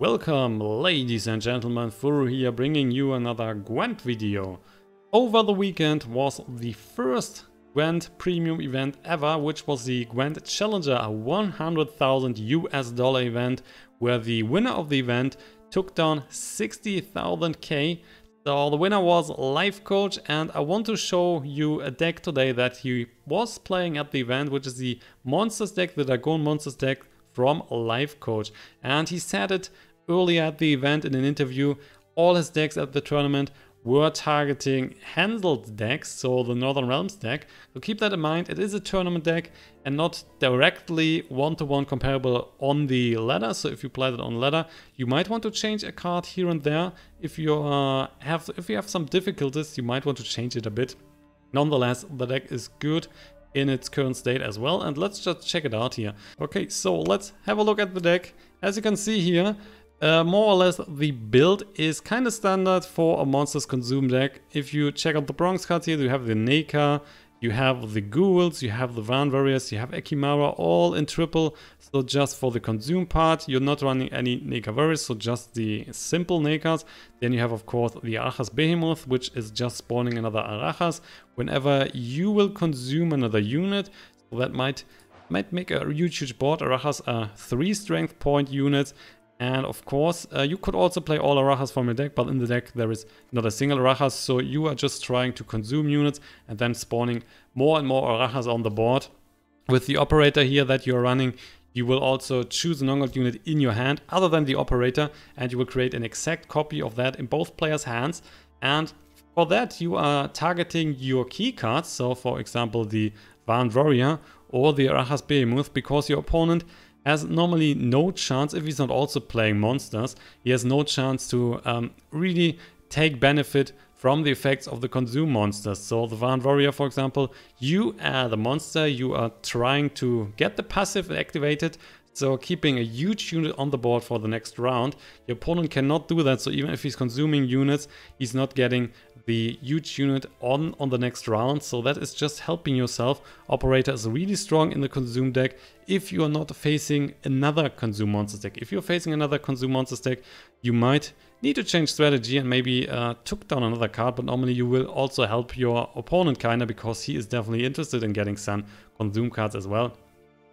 Welcome ladies and gentlemen, Furo here bringing you another Gwent video. Over the weekend was the first Gwent premium event ever, which was the Gwent Challenger, a 100,000 US dollar event where the winner of the event took down 60,000 K. So the winner was Lifecoach and I want to show you a deck today that he was playing at the event, which is the Monsters deck, the Dagon Monsters deck from Lifecoach. And he said it earlier at the event in an interview, all his decks at the tournament were targeting handled decks, so the Northern Realms deck. So keep that in mind, it is a tournament deck and not directly one-to-one -one comparable on the ladder. So if you play that on ladder, you might want to change a card here and there. If you uh, have if you have some difficulties, you might want to change it a bit. Nonetheless, the deck is good in its current state as well. And let's just check it out here. Okay, so let's have a look at the deck. As you can see here, uh, more or less the build is kind of standard for a Monsters Consume deck. If you check out the bronze cards here, you have the Nekker, you have the Ghouls, you have the Vran Warriors, you have Ekimmara, all in triple. So just for the consume part, you're not running any Nekker Warriors, so just the simple Nekkers. Then you have, of course, the Arachas Behemoth, which is just spawning another Arachas whenever you will consume another unit. So that might might make a huge, huge board. Arachas are three strength point units and of course, uh, you could also play all Arachas from your deck, but in the deck there is not a single Arachas, so you are just trying to consume units and then spawning more and more Arachas on the board. With the operator here that you're running, you will also choose an Ungoliant unit in your hand other than the operator, and you will create an exact copy of that in both players' hands. And for that, you are targeting your key cards, so for example, the Vran Warrior or the Arachas Behemoth, because your opponent has normally no chance, if he's not also playing monsters, he has no chance to um, really take benefit from the effects of the consume monsters. So the Vran Warrior, for example, you are the monster, you are trying to get the passive activated, so keeping a huge unit on the board for the next round. Your opponent cannot do that, so even if he's consuming units, he's not getting the huge unit on on the next round. So that is just helping yourself. Operator is really strong in the consume deck if you are not facing another consume monster deck. If you're facing another consume monster deck, you might need to change strategy and maybe uh, took down another card, but normally you will also help your opponent kinda because he is definitely interested in getting some consume cards as well.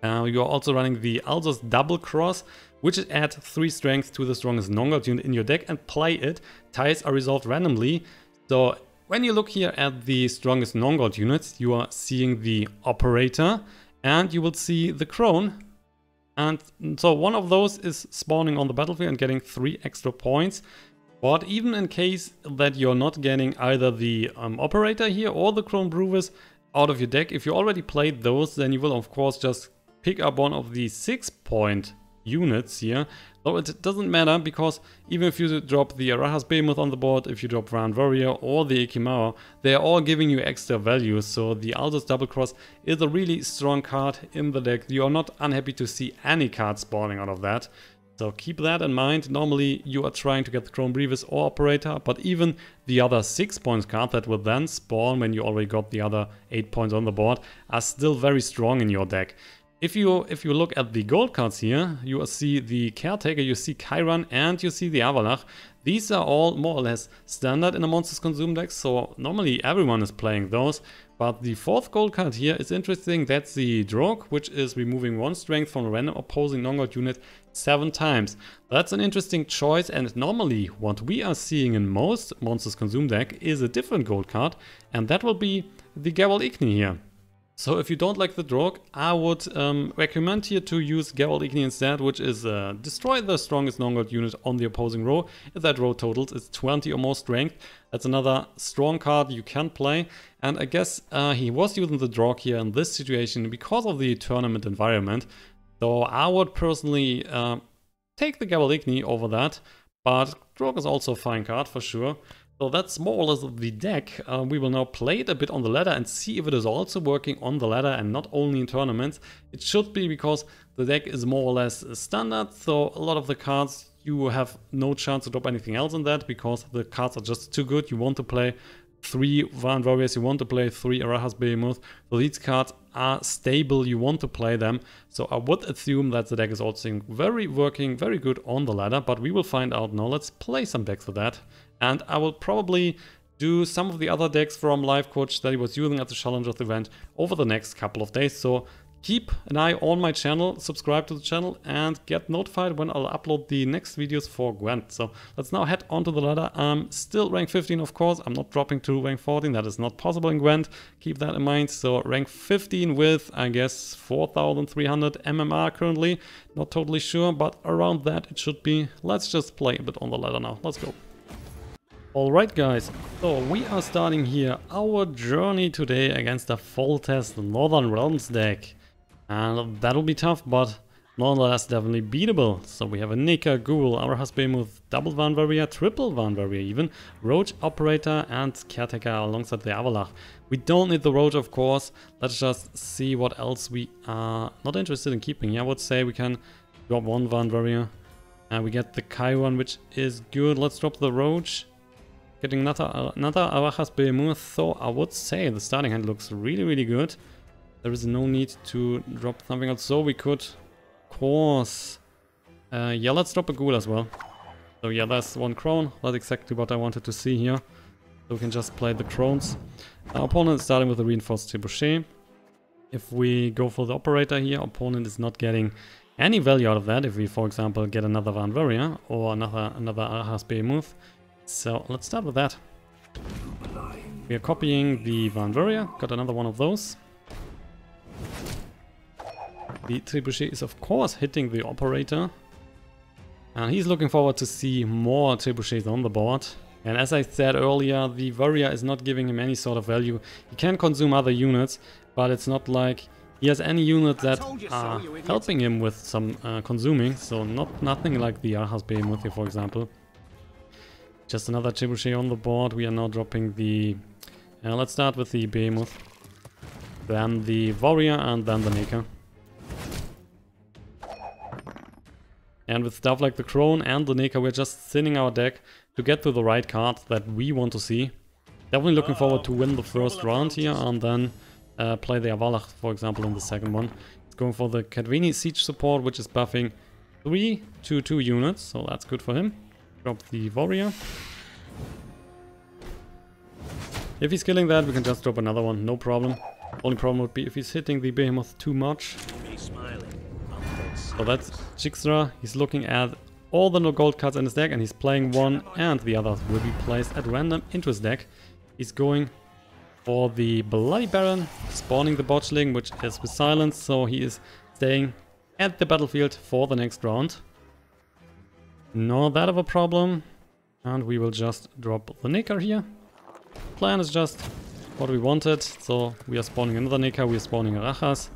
Uh, you're also running the Alzur's Double Cross, which is add 3 strength to the strongest non-gold unit in your deck and play it. Ties are resolved randomly, so when you look here at the strongest non-gold units, you are seeing the operator and you will see the crone. And so one of those is spawning on the battlefield and getting three extra points. But even in case that you're not getting either the um, operator here or the crone Brewess out of your deck, if you already played those, then you will of course just pick up one of the six point units here. Though it doesn't matter because even if you drop the Arachas Behemoth on the board, if you drop Vran Warrior or the Ekimmara, they are all giving you extra value. So the Alzur's Double Cross is a really strong card in the deck. You are not unhappy to see any card spawning out of that. So keep that in mind. Normally you are trying to get the Crone Brewess or Operator, but even the other 6 points card that will then spawn when you already got the other 8 points on the board are still very strong in your deck. If you if you look at the gold cards here, you see the Caretaker, you see Kayran, and you see the Avallac'h. These are all more or less standard in a Monsters Consume deck, so normally everyone is playing those. But the fourth gold card here is interesting, that's the Draug, which is removing one strength from a random opposing non-gold unit seven times. That's an interesting choice and normally what we are seeing in most Monsters Consume deck is a different gold card and that will be the Geralt Igni here. So if you don't like the Draug, I would um, recommend here to use Geralt Igni instead, which is uh, destroy the strongest non-gold unit on the opposing row. If that row totals is 20 or more strength, that's another strong card you can play. And I guess uh, he was using the Draug here in this situation because of the tournament environment. So I would personally uh, take the Geralt Igni over that, but Draug is also a fine card for sure. So that's more or less the deck. Uh, we will now play it a bit on the ladder and see if it is also working on the ladder and not only in tournaments. It should be because the deck is more or less standard, so a lot of the cards you have no chance to drop anything else in that because the cards are just too good. You want to play three Vran Warriors, you want to play three Arachas Behemoth. So these cards are stable, you want to play them. So I would assume that the deck is also very working, very good on the ladder, but we will find out now. Let's play some decks with that. And I will probably do some of the other decks from Lifecoach that he was using at the Challengers event over the next couple of days. So keep an eye on my channel, subscribe to the channel and get notified when I'll upload the next videos for Gwent. So let's now head onto the ladder. I'm still rank 15 of course, I'm not dropping to rank 14, that is not possible in Gwent, keep that in mind. So rank 15 with I guess 4300 MMR currently, not totally sure but around that it should be. Let's just play a bit on the ladder now, let's go. Alright guys, so we are starting here our journey today against the Foltest Northern Realms deck. And that'll be tough, but nonetheless definitely beatable. So we have a Nekker, Ghoul, Arachas Behemoth, Double Vran Warrior, Triple Vran Warrior even, Roach Operator and Caretaker alongside the Avallac'h. We don't need the Roach of course, let's just see what else we are not interested in keeping. I would say we can drop one Vran Warrior. And we get the Kayran which is good, let's drop the Roach. Getting another, another Arachas Behemoth, so I would say the starting hand looks really really good. There is no need to drop something else. So we could, of course, uh, yeah, let's drop a ghoul as well. So yeah, that's one crone. That's exactly what I wanted to see here. So we can just play the crones. Our opponent is starting with a reinforced trebuchet. If we go for the operator here, opponent is not getting any value out of that. If we, for example, get another Vran Warrior or another another Arachas Behemoth. So let's start with that. We are copying the Vran Warrior. Got another one of those. The trebuchet is of course hitting the operator. And he's looking forward to see more trebuchets on the board. And as I said earlier, the Varia is not giving him any sort of value. He can consume other units, but it's not like he has any units that are so, helping him with some uh, consuming. So not nothing like the Arachas Behemoth here, for example. Just another trebuchet on the board. We are now dropping the... Uh, let's start with the Behemoth. Then the Warrior and then the Nekker. And with stuff like the Crone and the Nekker, we're just thinning our deck to get to the right cards that we want to see. Definitely looking forward to win the first round here and then uh, play the Avallac'h, for example, in the second one. It's going for the Kaedweni Siege support, which is buffing 3 to 2 units, so that's good for him. Drop the Warrior. If he's killing that, we can just drop another one, no problem. Only problem would be if he's hitting the Behemoth too much. So that's Jixra. He's looking at all the no gold cards in his deck and he's playing one and the others will be placed at random into his deck. He's going for the Bloody Baron, spawning the Botchling, which is with silence, so he is staying at the battlefield for the next round. Not that of a problem. And we will just drop the Nekker here. Plan is just what we wanted, so we are spawning another Nekker, we are spawning Arachas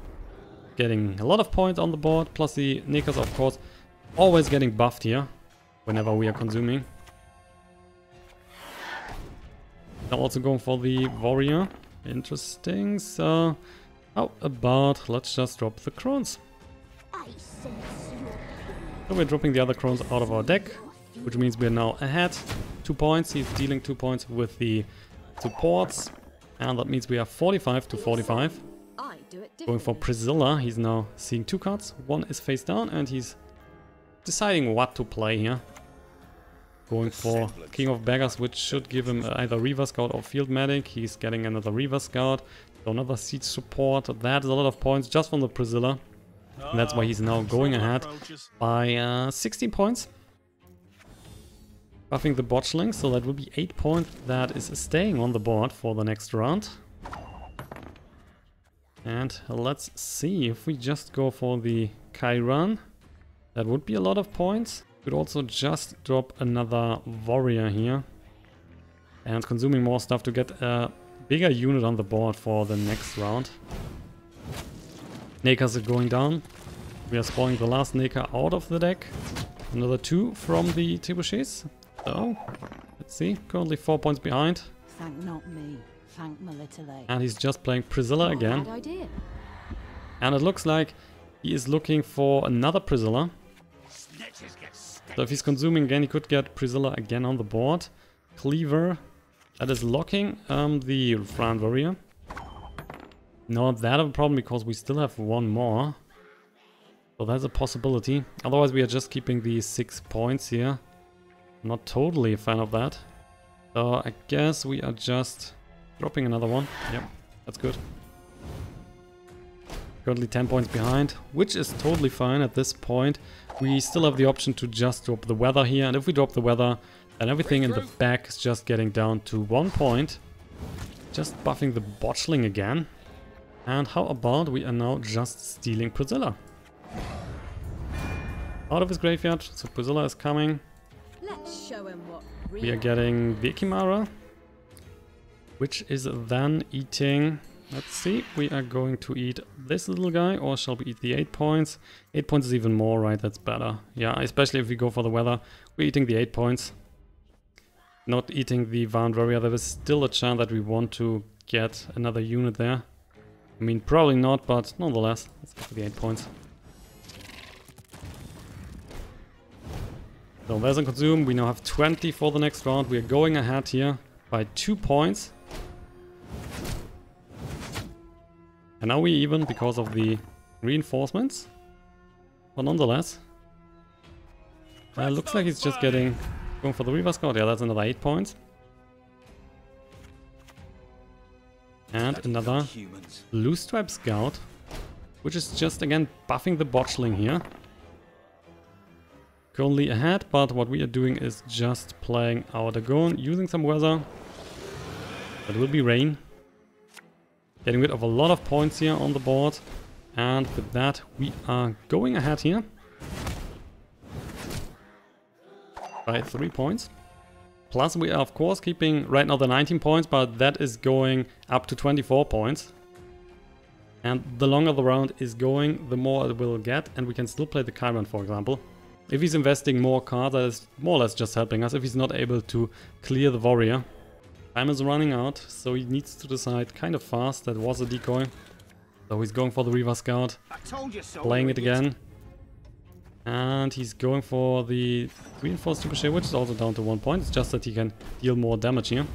getting a lot of points on the board, plus the Nekkers of course always getting buffed here whenever we are consuming. Now also going for the Warrior. Interesting, so how about let's just drop the Crones. So we're dropping the other Crones out of our deck, which means we're now ahead. Two points, he's dealing two points with the supports, and that means we are 45 to 45. Going for Priscilla, he's now seeing two cards. One is face down and he's deciding what to play here. Going for King of Beggars, which should give him either Reaver Scout or Field Medic. He's getting another Reaver Scout. So another Siege Support. That is a lot of points just from the Priscilla. And that's why he's now going ahead by uh, 16 points. Buffing the Botchling, so that will be 8 points that is staying on the board for the next round. And let's see if we just go for the Kayran. That would be a lot of points. Could also just drop another warrior here. And consuming more stuff to get a bigger unit on the board for the next round. Nekkers are going down. We are spawning the last Nekker out of the deck. Another two from the trebuchets. So, let's see. Currently four points behind. Thank not me. Thank And he's just playing Priscilla again. And it looks like he is looking for another Priscilla. So if he's consuming again, he could get Priscilla again on the board. Cleaver, that is locking um, the Vran Warrior. Not that of a problem because we still have one more. So that's a possibility. Otherwise we are just keeping these six points here. Not totally a fan of that. So I guess we are just dropping another one. Yep, that's good. Currently 10 points behind, which is totally fine at this point. We still have the option to just drop the weather here. And if we drop the weather, then everything in the back is just getting down to one point. Just buffing the botchling again. And how about we are now just stealing Priscilla? Out of his graveyard, so Priscilla is coming. Let's show him what we are getting the Ekimmara, which is then eating... Let's see, we are going to eat this little guy, or shall we eat the 8 points? 8 points is even more, right? That's better. Yeah, especially if we go for the weather. We're eating the 8 points. Not eating the Vran Warrior. There is still a chance that we want to get another unit there. I mean, probably not, but nonetheless, let's go for the 8 points. So there's a consume. We now have 20 for the next round. We are going ahead here by two points. And now we even because of the reinforcements. But nonetheless. Uh, looks like he's just getting going for the Reaver Scout. Yeah, that's another 8 points. And another Blue Stripes Scout. Which is just again buffing the botchling here currently ahead, but what we are doing is just playing our Dagon, using some weather. That will be rain. Getting rid of a lot of points here on the board. And with that, we are going ahead here. By three points. Plus we are of course keeping right now the 19 points, but that is going up to 24 points. And the longer the round is going, the more it will get, and we can still play the Kayran, for example. If he's investing more cards, that is more or less just helping us if he's not able to clear the warrior. Time is running out, so he needs to decide kind of fast. That was a decoy. So he's going for the Reaver Scout. So, playing it again. And he's going for the Reinforced Trebuchet, which is also down to one point. It's just that he can deal more damage here.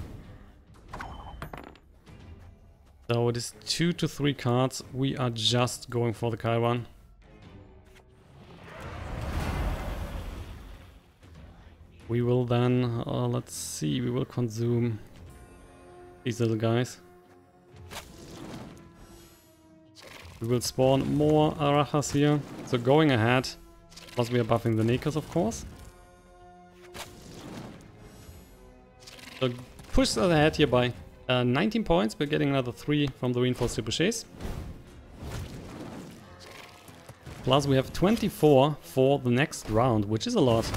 So it is two to three cards. We are just going for the Kayran. We will then, uh, let's see, we will consume these little guys. We will spawn more Arachas here. So going ahead, plus we are buffing the Nekkers of course. So push us ahead here by uh, 19 points. We're getting another 3 from the Reinforced Trebuchets. Plus we have 24 for the next round, which is a lot.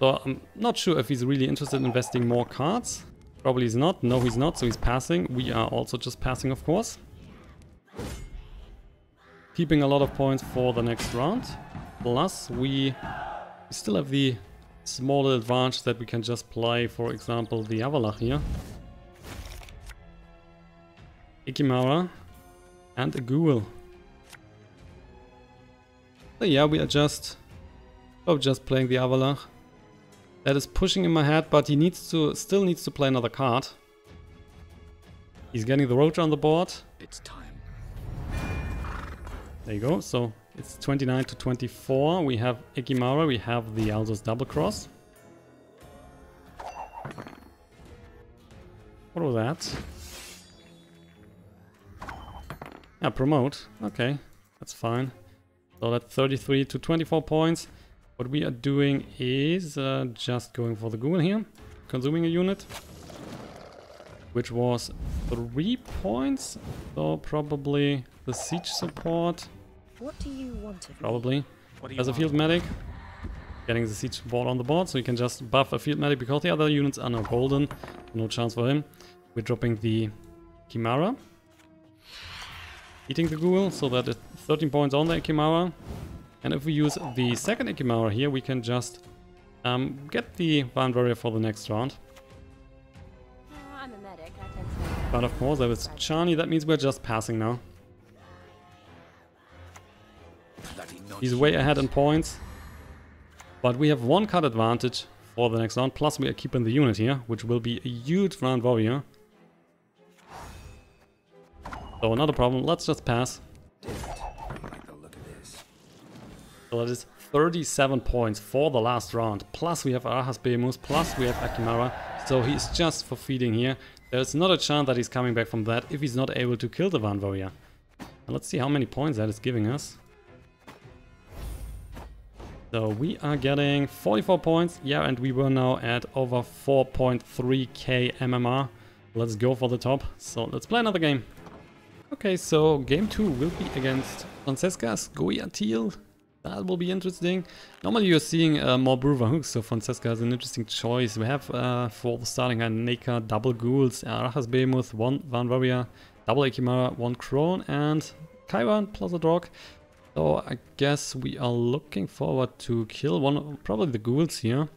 So I'm not sure if he's really interested in investing more cards. Probably he's not. No, he's not, so he's passing. We are also just passing, of course. Keeping a lot of points for the next round. Plus, we still have the small advantage that we can just play, for example, the Avallac'h here. Ekimmara and a Ghoul. So yeah, we are just, oh, just playing the Avallac'h. That is pushing in my head, but he needs to still needs to play another card. He's getting the Roach on the board. It's time. There you go. So it's 29 to 24. We have Ekimmara, we have the Alzur's double cross. What was that? Yeah, promote. Okay, that's fine. So that's 33 to 24 points. What we are doing is uh, just going for the Ghoul here, consuming a unit, which was three points, so probably the siege support. What do you want Probably. As a field medic, getting the siege support on the board, so you can just buff a field medic because the other units are now golden, no chance for him. We're dropping the Ekimmara, eating the Ghoul, so that it's 13 points on the Ekimmara, and if we use the second Ekimmara here, we can just um, get the Vran Warrior for the next round. Medic, but of course, there was Shani, that means we're just passing now. He's way ahead in points. But we have one card advantage for the next round, plus we are keeping the unit here, which will be a huge Vran Warrior. So not a problem, let's just pass. So that is 37 points for the last round. Plus we have Arachas Behemoth, plus we have Ekimmara. So he's just for feeding here. There's not a chance that he's coming back from that if he's not able to kill the Vran Warrior. let's see how many points that is giving us. So we are getting 44 points. Yeah, and we were now at over 4.3k MMR. Let's go for the top. So let's play another game. Okay, so game 2 will be against Francesca's Scoia'tael. That will be interesting. Normally you're seeing uh, more Brouver Hoogs, so Francesca is an interesting choice. We have uh, for the starting hand Nekker, double Ghouls, Arachas Behemoth, one Vran Warrior, double Ekimmara, one Crone, and Kayran plus a Draug. So I guess we are looking forward to kill one, probably the Ghouls here.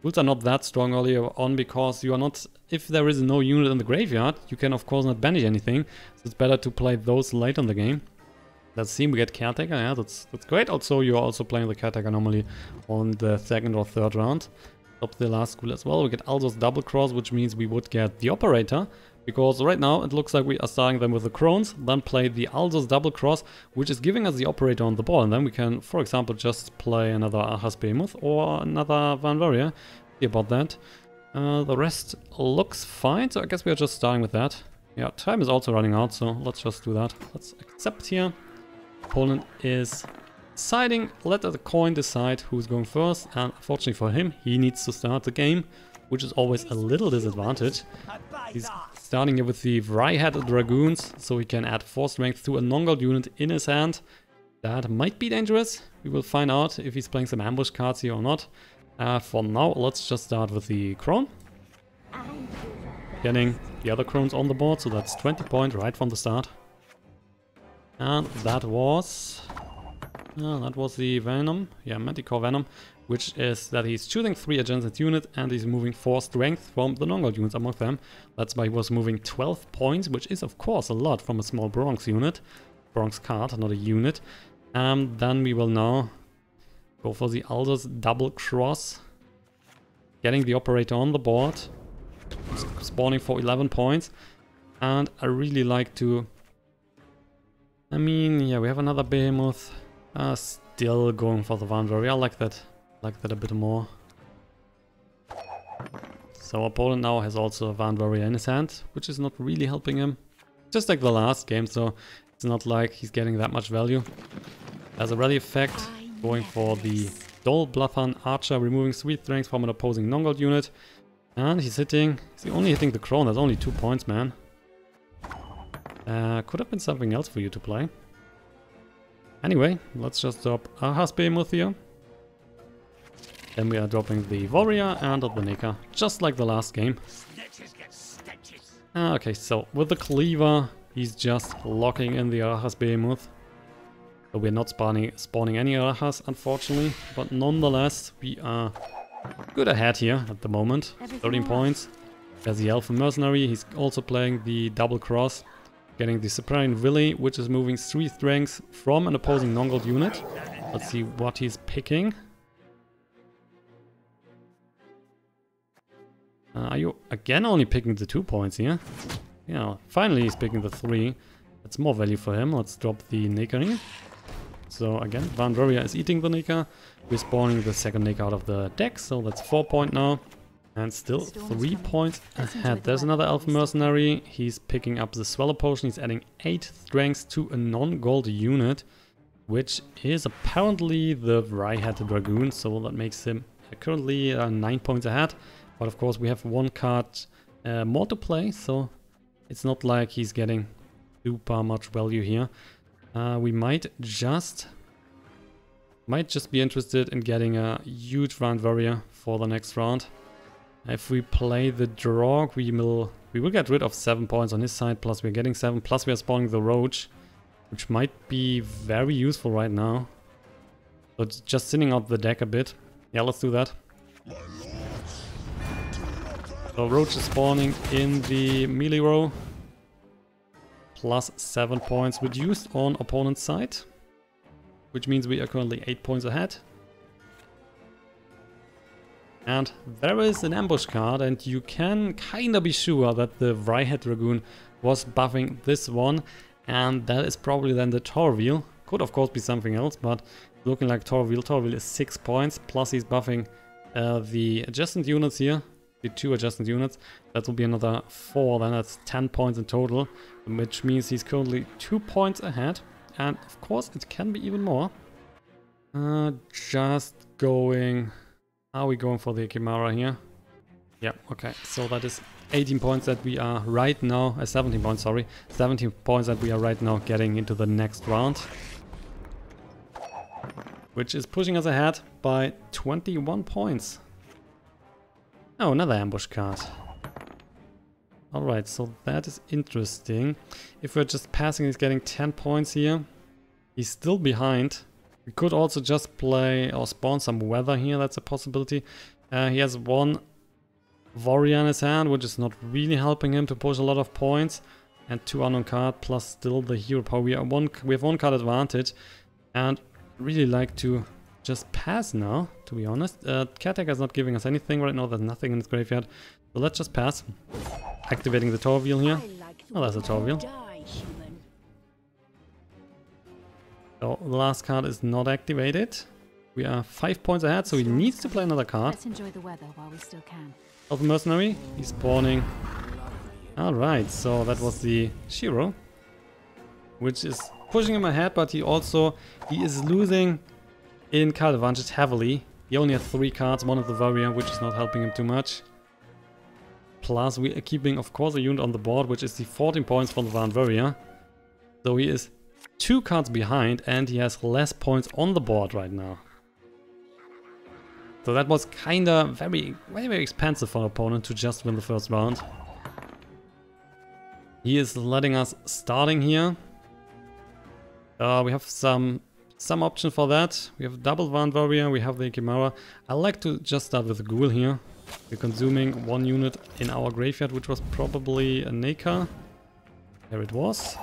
Ghouls are not that strong earlier on because you are not, if there is no unit in the graveyard, you can of course not banish anything. So it's better to play those late in the game. Let's see, we get Caretaker, yeah, that's that's great. Also, you're also playing the Caretaker normally on the second or third round. Top the last school as well. We get Alzur's Double Cross, which means we would get the Operator. Because right now, it looks like we are starting them with the Crones, then play the Alzur's Double Cross, which is giving us the Operator on the ball, And then we can, for example, just play another Arachas Behemoth or another Vran Warrior. See about that. Uh, the rest looks fine, so I guess we are just starting with that. Yeah, time is also running out, so let's just do that. Let's accept here. Opponent is deciding, let the coin decide who's going first, and unfortunately for him, he needs to start the game, which is always a little disadvantage. Starting with the Vrihedd Dragoons, so he can add 4 strength to a non-gold unit in his hand. That might be dangerous. We will find out if he's playing some ambush cards here or not. Uh, for now, let's just start with the Crone. Getting the other Crones on the board, so that's 20 points right from the start. And that was... Uh, that was the Venom, yeah, Manticore Venom, which is that he's choosing 3 adjacent units and he's moving 4 strength from the non-gold units among them. That's why he was moving 12 points, which is of course a lot from a small Bronze unit. Bronze card, not a unit. And um, then we will now go for the Alzur's Double Cross. Getting the Operator on the board. Spawning for 11 points. And I really like to I mean, yeah, we have another behemoth. Uh, still going for the Vran Warrior. I like that. Like that a bit more. So opponent now has also a Vran Warrior in his hand, which is not really helping him. Just like the last game, so it's not like he's getting that much value. As a rally effect, going for the Dol Blathanna Archer, removing sweet strength from an opposing non-gold unit. And he's hitting, he's only hitting the Crone, that's only two points, man. Uh, could have been something else for you to play. Anyway, let's just drop Arachas Behemoth here. Then we are dropping the Warrior and the Nekker, just like the last game. Ah, okay, so with the Cleaver, he's just locking in the Arachas Behemoth. So we're not spawning, spawning any Arachas, unfortunately, but nonetheless, we are good ahead here at the moment. 13 points. There's the Elven Mercenary, he's also playing the Double Cross. Getting the Cyprian Wiley, which is moving 3 strengths from an opposing non-gold unit. Let's see what he's picking. Uh, are you again only picking the 2 points here? Yeah, finally he's picking the 3. That's more value for him. Let's drop the Nekker here. So again, Vran Warrior is eating the Nekker. We're spawning the second Nekker out of the deck, so that's 4 point now. And still three points ahead. There's another Elf Mercenary. He's picking up the Swallow Potion. He's adding 8 strength to a non-gold unit, which is apparently the Vrihedd Dragoon. So that makes him currently uh, 9 points ahead. But of course we have one card uh, more to play, so it's not like he's getting super much value here. Uh, we might just might just be interested in getting a huge Vran Warrior for the next round. If we play the Draug, we will we will get rid of 7 points on his side, plus we're getting 7, plus we are spawning the Roach, which might be very useful right now. But just thinning out the deck a bit. Yeah, let's do that. So Roach is spawning in the melee row. Plus 7 points reduced on opponent's side. Which means we are currently 8 points ahead. And there is an ambush card and you can kinda be sure that the Vrihedd Dragoon was buffing this one. And that is probably then the Toruviel. Could of course be something else, but looking like Toruviel. Toruviel is 6 points, plus he's buffing uh, the adjacent units here. The two adjacent units. That will be another 4, then that's 10 points in total. Which means he's currently 2 points ahead. And of course it can be even more. Uh, just going... Are we going for the Ekimmara here? Yeah, okay. So that is 18 points that we are right now, uh, 17 points, sorry. 17 points that we are right now getting into the next round. Which is pushing us ahead by 21 points. Oh, another ambush card. Alright, so that is interesting. If we're just passing, he's getting 10 points here. He's still behind. We could also just play or spawn some weather here, that's a possibility. Uh, he has one warrior in his hand, which is not really helping him to push a lot of points. And two unknown card plus still the hero power. We, are one, we have one card advantage. And really like to just pass now, to be honest. Uh, Caretaker is not giving us anything right now, there's nothing in his graveyard. So let's just pass. Activating the Toruviel here. Oh, that's a Toruviel. So the last card is not activated. We are five points ahead, so he needs to play another card. Let's enjoy the weather while we still can. Of mercenary, he's spawning. Alright, so that was the Shiro. Which is pushing him ahead, but he also he is losing in card advantage heavily. He only has three cards, one of the warrior, which is not helping him too much. Plus we are keeping of course a unit on the board, which is the 14 points from the Vran Warrior. So he is two cards behind and he has less points on the board right now. So that was kinda very, very, very expensive for an opponent to just win the first round. He is letting us starting here. Uh, we have some some option for that. We have double Vran Warrior, we have the Ekimmara. I like to just start with the Ghoul here. We're consuming one unit in our graveyard, which was probably a Nekker. There it was.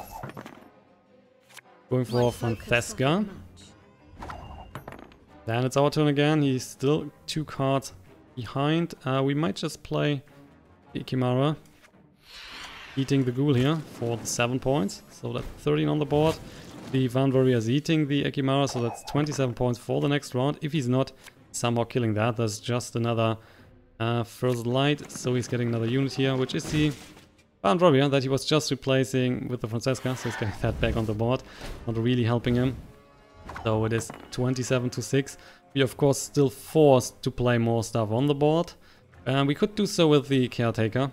Going for Francesca. Then it's our turn again. He's still two cards behind. Uh, we might just play Ekimmara. Eating the Ghoul here for the 7 points. So that's 13 on the board. The Vran Warrior is eating the Ekimmara, so that's 27 points for the next round. If he's not somehow killing that, there's just another uh, first light. So he's getting another unit here, which is the Vran Warrior that he was just replacing with the Francesca, So he's getting that back on the board. Not really helping him. So it is 27 to 6. We of course still forced to play more stuff on the board. And we could do so with the Caretaker.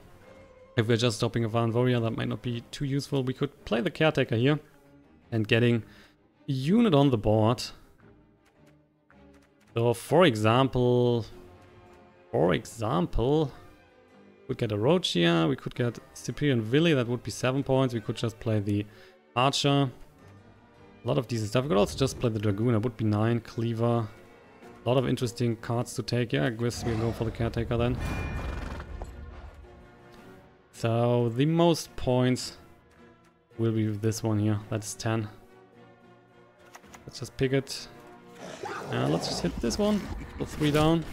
If we're just stopping a Vran Warrior, that might not be too useful. We could play the Caretaker here. And getting a unit on the board. So for example... For example... We could get a here. We could get Cyprian Wiley. That would be 7 points. We could just play the Archer. A lot of decent stuff. We could also just play the Dragoon. That would be 9. Cleaver. A lot of interesting cards to take. Yeah, I guess we'll go for the Caretaker then. So, the most points will be this one here. That's 10. Let's just pick it. Let's just hit this one. Put 3 down.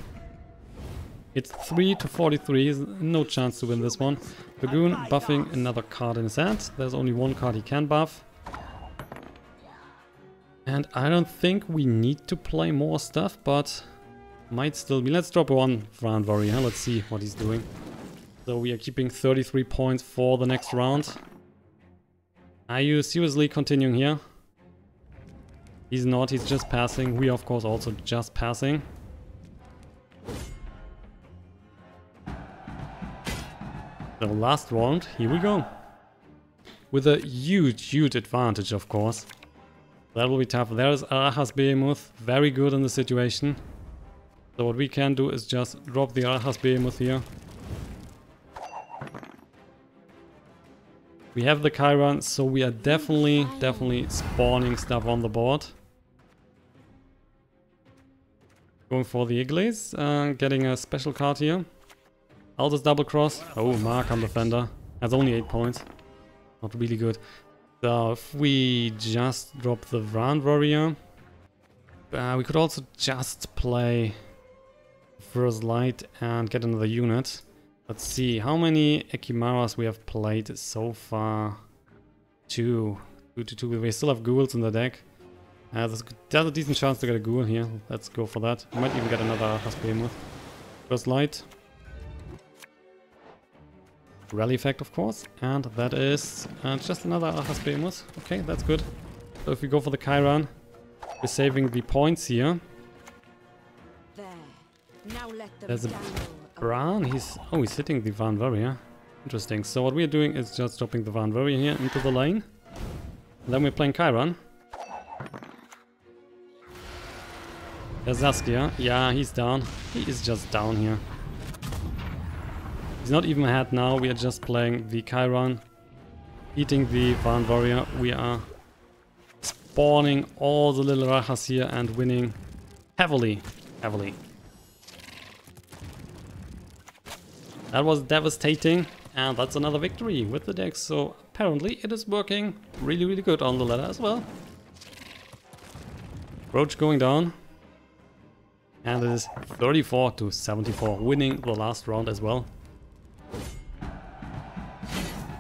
It's 3 to 43. No chance to win this one. Dragoon buffing another card in his hand. There's only one card he can buff. And I don't think we need to play more stuff, but might still be. Let's drop one Vran Warrior. Let's see what he's doing. So we are keeping 33 points for the next round. Are you seriously continuing here? He's not, he's just passing. We of course also just passing. The last round, here we go. With a huge, huge advantage of course. That will be tough. There's Arachas Behemoth, very good in the situation. So what we can do is just drop the Arachas Behemoth here. We have the Kayran, so we are definitely, definitely spawning stuff on the board. Going for the Igles, uh, getting a special card here. I'll just double cross. Oh, Mahakam Defender. That's only 8 points. Not really good. So if we just drop the Vran Warrior, uh, we could also just play First Light and get another unit. Let's see, how many Ekimmaras we have played so far? Two. 2 to 2. We still have ghouls in the deck. Uh, there's, there's a decent chance to get a ghoul here. Let's go for that. Might even get another Hasbehemoth. First light. Rally effect, of course. And that is uh, just another Hasbehemoth. Okay, that's good. So if we go for the Kayran, we're saving the points here. There. Now let them There's a dangle Bran, he's... Oh, he's hitting the Vran Warrior. Interesting. So what we're doing is just dropping the Vran Warrior here into the lane. And then we're playing Kayran. There's. Yeah, he's down. He is just down here. He's not even ahead now. We are just playing the Kayran. Eating the Vran Warrior. We are spawning all the little Rajas here and winning heavily. Heavily. That was devastating. And that's another victory with the deck. So apparently it is working really, really good on the ladder as well. Roach going down. And it is 34 to 74, winning the last round as well.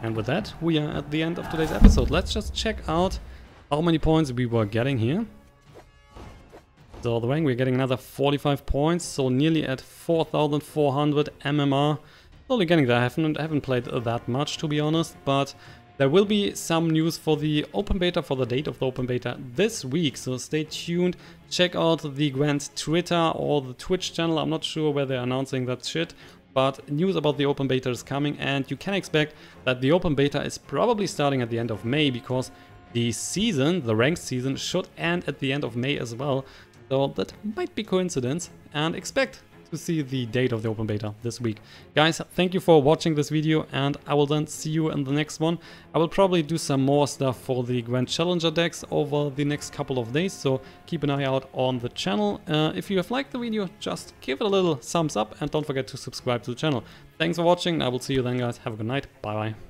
And with that, we are at the end of today's episode. Let's just check out how many points we were getting here. So the rank, we're getting another 45 points, so nearly at 4,400 MMR. Slowly getting there, I haven't, I haven't played that much to be honest, but there will be some news for the open beta, for the date of the open beta this week, so stay tuned. Check out the Gwent Twitter or the Twitch channel, I'm not sure where they're announcing that shit, but news about the open beta is coming and you can expect that the open beta is probably starting at the end of May because the season, the ranked season, should end at the end of May as well. So that might be coincidence and expect to see the date of the open beta this week. Guys, thank you for watching this video and I will then see you in the next one. I will probably do some more stuff for the Grand Challenger decks over the next couple of days, so keep an eye out on the channel. Uh, if you have liked the video, just give it a little thumbs up and don't forget to subscribe to the channel. Thanks for watching, I will see you then guys. Have a good night. Bye bye.